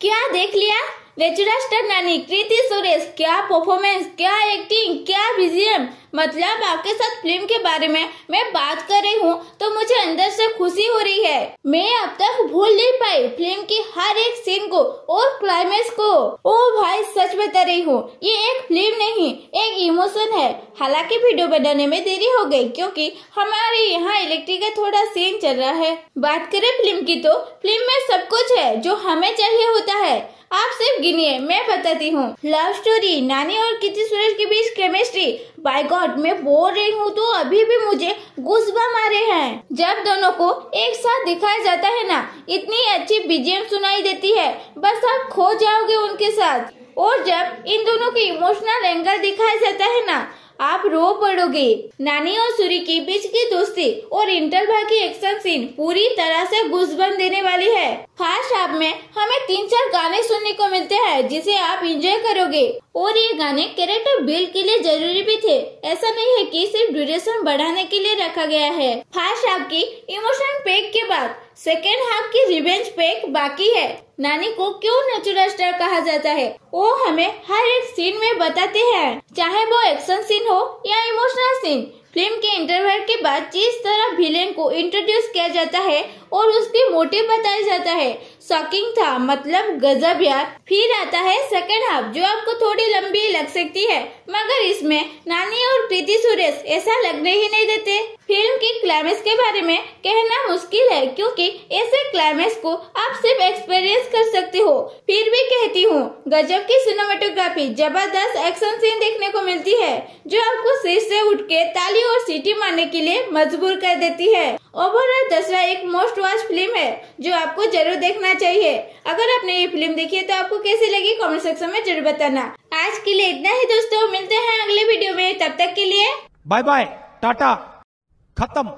क्या देख लिया? नेचुरल स्टार नानी, कृति सुरेश, क्या परफॉर्मेंस क्या एक्टिंग क्या विजयम मतलब आपके साथ फ़िल्म के बारे में मैं बात कर रही हूँ तो मुझे अंदर से खुशी हो रही है। मैं अब तक भूल नहीं पाई फ़िल्म की हर एक सीन को और क्लाइमेक्स को। ओ भाई, सच बता रही हूँ, ये एक फ़िल्म नहीं, एक इमोशन है। हालाँकि वीडियो बनाने में देरी हो गई, क्योंकि हमारे यहाँ इलेक्ट्रिक का थोड़ा सीन चल रहा है। बात करें फ़िल्म की तो फ़िल्म में सब है जो हमें चाहिए होता है। आप सिर्फ़ गिनिए, मैं बताती हूँ। लव स्टोरी नानी और किसी सूरज के बीच केमिस्ट्री बाय गॉड मैं बोल रही हूँ तो अभी भी मुझे गुस्बा मारे हैं। जब दोनों को एक साथ दिखाया जाता है ना, इतनी अच्छी बीजेम सुनाई देती है। बस आप खो जाओगे उनके साथ। और जब इन दोनों की इमोशनल एंगल दिखाया जाता है ना आप रो पड़ोगे। नानी और सूरी के बीच की दोस्ती और इंटरवा की एक्शन सीन पूरी तरह से घुसबन देने वाली है। फ़र्स्ट हाफ़ में हमें तीन चार गाने सुनने को मिलते हैं, जिसे आप इंजॉय करोगे। और ये गाने कैरेक्टर बिल्ड के लिए ज़रूरी भी थे। ऐसा नहीं है कि सिर्फ़ ड्यूरेशन बढ़ाने के लिए रखा गया है। फ़र्स्ट हाफ़ की इमोशन पैक के बाद सेकेंड हाफ़ की रिवेंज पैक बाकी है। नानी को क्यों नेचुरल स्टार कहा जाता है? वो हमें हर एक सीन में बताते हैं। चाहे वो एक्शन सीन हो या इमोशनल सीन फ़िल्म के इंटरवल के बाद जिस तरह विलेन को इंट्रोड्यूस किया जाता है और उसके मोटिव बताया जाता है शॉकिंग था मतलब गजब यार। फिर आता है सेकंड हाफ़ जो आपको थोड़ी लंबी लग सकती है, मगर इसमें नानी और प्रीति सुरेश ऐसा लगने ही नहीं देते। फ़िल्म की क्लाइमेक्स के बारे में कहना मुश्किल है, क्योंकि ऐसे क्लाइमेक्स को आप सिर्फ़ एक्सपीरियंस कर सकते हो। फिर भी कहती हूँ, गजब की सिनेमाटोग्राफी ज़बरदस्त एक्शन सीन देखने को मिलती है, जो आपको सिर से उठ के ताली और सिटी मारने के लिए मजबूर कर देती है। ओवरऑल दसरा एक मोस्ट वॉच फ़िल्म है, जो आपको ज़रूर देखना चाहिए। अगर आपने ये फ़िल्म देखी है तो आपको कैसे लगी कमेंट सेक्शन में ज़रूर बताना। आज के लिए इतना ही दोस्तों, मिलते हैं अगले वीडियो में। तब तक के लिए बाय बाय टाटा खत्म